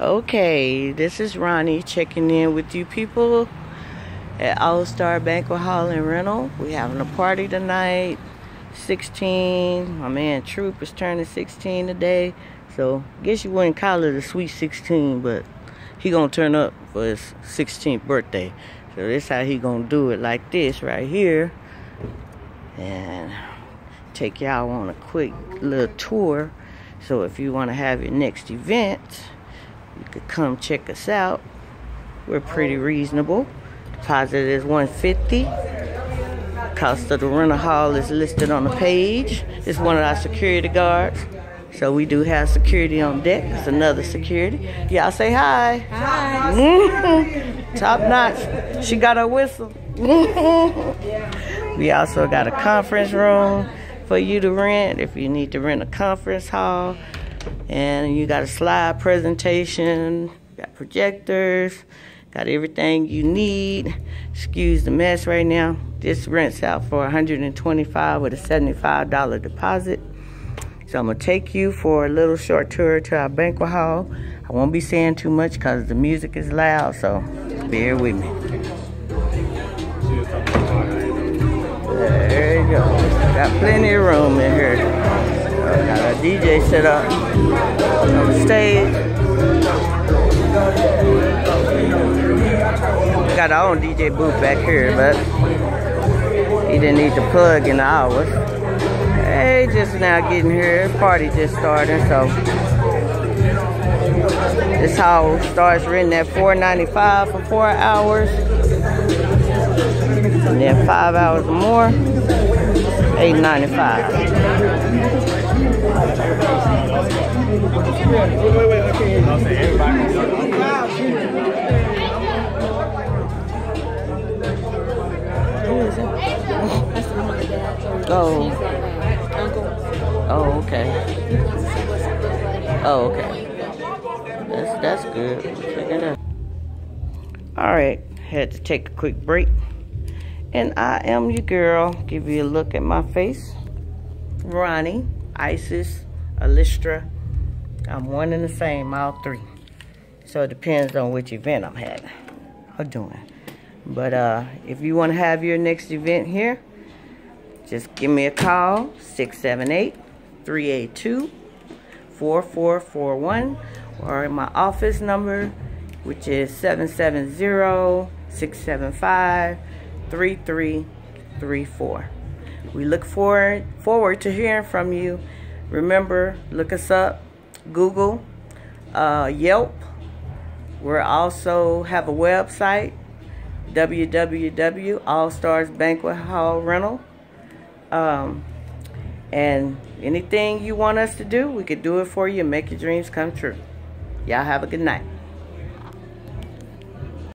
Okay, this is Ronnie checking in with you people at All Star Banquet Hall and Rental. We having a party tonight. 16. My man Troop is turning 16 today. So guess you wouldn't call it a sweet 16, but he gonna turn up for his 16th birthday. So this how he gonna do it like this right here. And take y'all on a quick little tour. So if you wanna have your next event, you could come check us out. We're pretty reasonable. Deposit is 150. Cost of the rental hall is listed on the page. It's one of our security guards. So we do have security on deck. It's another security. Y'all say hi. Hi. Top notch. She got her whistle. we also got a conference room for you to rent if you need to rent a conference hall and you got a slide presentation, got projectors, got everything you need. Excuse the mess right now. This rents out for 125 with a $75 deposit. So I'm gonna take you for a little short tour to our banquet hall. I won't be saying too much because the music is loud, so bear with me. There you go. Got plenty of room in here. DJ set up on the stage. Got our own DJ booth back here, but he didn't need to plug in the hours. Hey, just now getting here. Party just starting, so this hall starts renting at $4.95 for four hours. And then five hours or more, $8.95. Oh. Oh, okay. Oh, okay. That's that's good. All right, had to take a quick break. And I am your girl. Give you a look at my face. Ronnie, Isis, Alistra. I'm one and the same, all three. So it depends on which event I'm having or doing. But uh, if you want to have your next event here, just give me a call, 678-382-4441, or my office number, which is 770-675-3334. We look forward, forward to hearing from you. Remember, look us up, Google, uh, Yelp. We also have a website, www. All Stars Banquet Hall Rental. Um, and anything you want us to do, we could do it for you and make your dreams come true. Y'all have a good night.